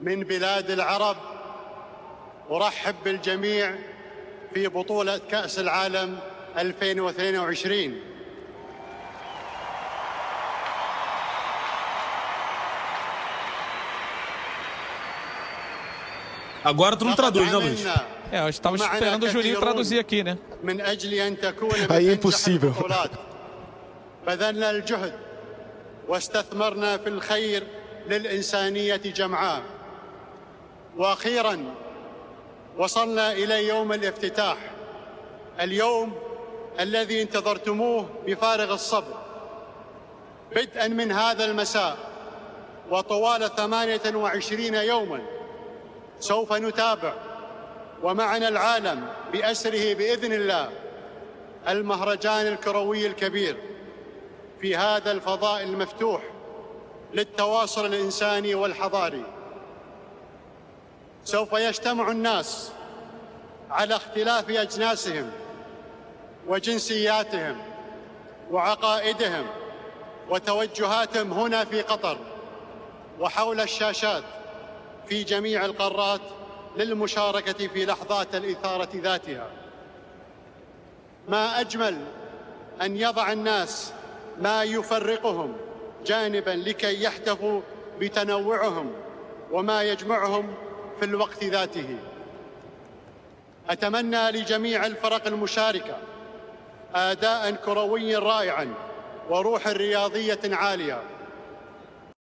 من بلاد العرب أرحب بالجميع في بطولة كأس العالم 2022 Agora tu não traduz, né, Luiz? É, eu estava esperando o Juninho traduzir aqui, né? Aí é من أنجح impossível. البطولات. بذلنا الجهد واستثمرنا في الخير للإنسانية جمعاء وأخيرا وصلنا إلى يوم الافتتاح اليوم الذي انتظرتموه بفارغ الصبر. بدءا من هذا المساء وطوال ثمانية وعشرين يوما سوف نتابع ومعنا العالم بأسره بإذن الله المهرجان الكروي الكبير في هذا الفضاء المفتوح للتواصل الإنساني والحضاري. سوف يجتمع الناس على اختلاف أجناسهم وجنسياتهم وعقائدهم وتوجهاتهم هنا في قطر وحول الشاشات في جميع القارات للمشاركة في لحظات الإثارة ذاتها. ما أجمل أن يضع الناس ما يفرقهم جانبا لكي يحتفوا بتنوعهم وما يجمعهم في الوقت ذاته. أتمنى لجميع الفرق المشاركة أداء كروي رائعا وروح رياضية عالية.